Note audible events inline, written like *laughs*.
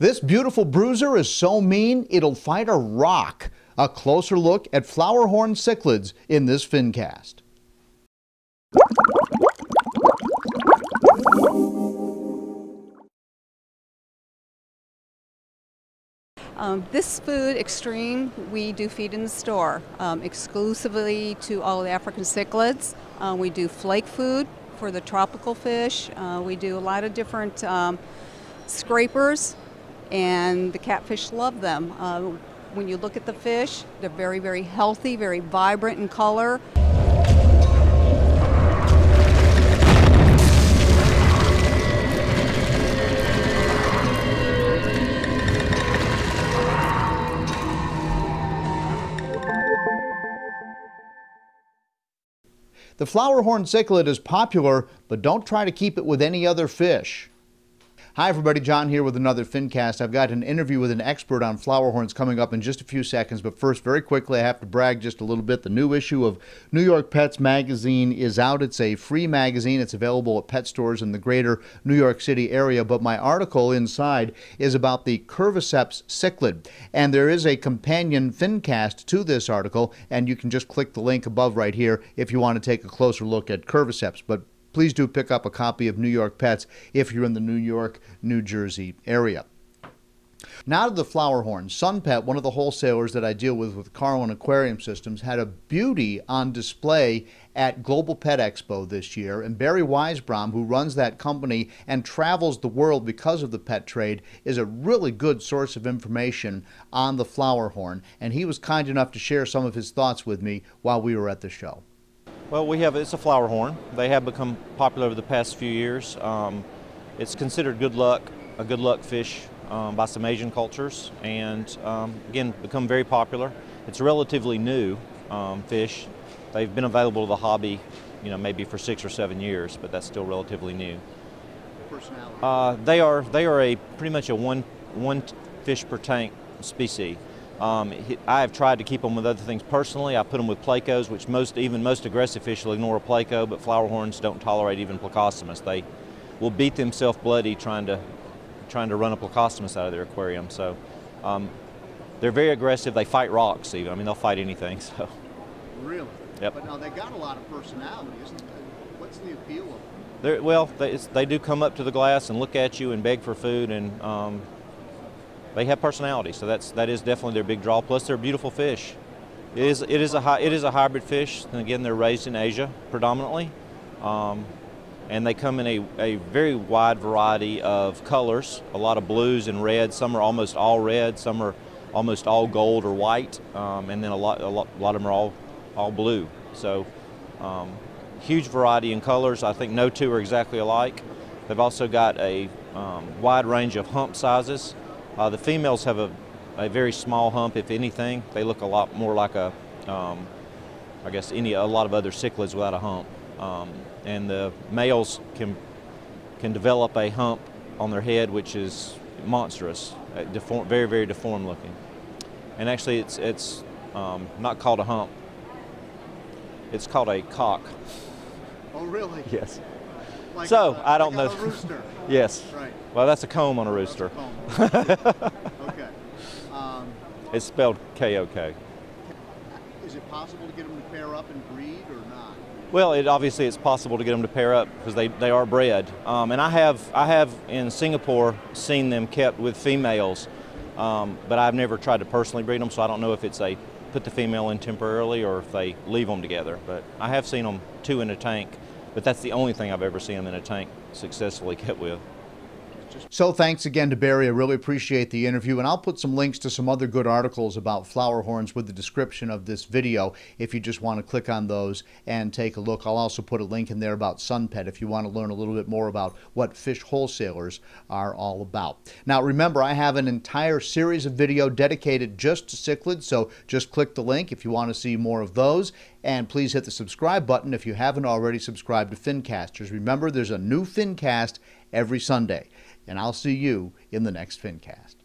This beautiful bruiser is so mean it'll fight a rock. A closer look at flowerhorn cichlids in this FinCast. Um, this food, Extreme, we do feed in the store um, exclusively to all the African cichlids. Uh, we do flake food for the tropical fish. Uh, we do a lot of different um, scrapers, and the catfish love them. Uh, when you look at the fish, they're very, very healthy, very vibrant in color. The flowerhorn cichlid is popular, but don't try to keep it with any other fish. Hi everybody, John here with another FinCast. I've got an interview with an expert on flowerhorns coming up in just a few seconds, but first, very quickly, I have to brag just a little bit. The new issue of New York Pets Magazine is out. It's a free magazine. It's available at pet stores in the greater New York City area, but my article inside is about the Curviceps cichlid, and there is a companion FinCast to this article, and you can just click the link above right here if you want to take a closer look at Curviceps. But please do pick up a copy of New York Pets if you're in the New York, New Jersey area. Now to the flower horn. Sun Pet, one of the wholesalers that I deal with with Carlin Aquarium Systems, had a beauty on display at Global Pet Expo this year. And Barry Weisbrom, who runs that company and travels the world because of the pet trade, is a really good source of information on the flower horn. And he was kind enough to share some of his thoughts with me while we were at the show. Well, we have it's a flower horn. They have become popular over the past few years. Um, it's considered good luck, a good luck fish um, by some Asian cultures, and um, again become very popular. It's a relatively new um, fish. They've been available to the hobby, you know, maybe for six or seven years, but that's still relatively new. Personality. Uh, they are they are a pretty much a one one fish per tank species. Um, I have tried to keep them with other things personally. I put them with plecos, which most even most aggressive fish will ignore a pleco, but flowerhorns don't tolerate even plecostomus. They will beat themselves bloody trying to trying to run a plecostomus out of their aquarium. So um, they're very aggressive. They fight rocks even. I mean, they'll fight anything. *laughs* So. Really? Yep. But now they got a lot of personality, isn't it? What's the appeal of them? They're, well, they, they do come up to the glass and look at you and beg for food and um, they have personality, so that's that is definitely their big draw. Plus, they're beautiful fish. It is it is a it is a hybrid fish. And again, they're raised in Asia predominantly, um, and they come in a, a very wide variety of colors. A lot of blues and reds. Some are almost all red. Some are almost all gold or white, um, and then a lot, a lot a lot of them are all all blue. So. Um, huge variety in colors. I think no two are exactly alike. They've also got a um, wide range of hump sizes. Uh, the females have a, a very small hump, if anything. They look a lot more like a, um, I guess, any a lot of other cichlids without a hump. Um, and the males can can develop a hump on their head, which is monstrous, uh, deform, very very deformed looking. And actually, it's it's um, not called a hump. It's called a cock. Oh, really? Yes. Like so a, I don't like know. A rooster. *laughs* yes. Right. Well, that's a comb on a rooster. *laughs* okay. Um, it's spelled K-O-K. is it possible to get them to pair up and breed or not? Well, it obviously it's possible to get them to pair up because they, they are bred. Um, and I have I have in Singapore seen them kept with females, um, but I've never tried to personally breed them, so I don't know if it's a put the female in temporarily or if they leave them together. But I have seen them two in a tank, but that's the only thing I've ever seen them in a tank successfully *laughs* get with. So thanks again to Barry. I really appreciate the interview. And I'll put some links to some other good articles about flower horns with the description of this video if you just want to click on those and take a look. I'll also put a link in there about Sun Pet if you want to learn a little bit more about what fish wholesalers are all about. Now remember, I have an entire series of video dedicated just to cichlids, so just click the link if you want to see more of those. And please hit the subscribe button if you haven't already subscribed to Fincasters. Remember, there's a new Fincast every Sunday and I'll see you in the next FinCast.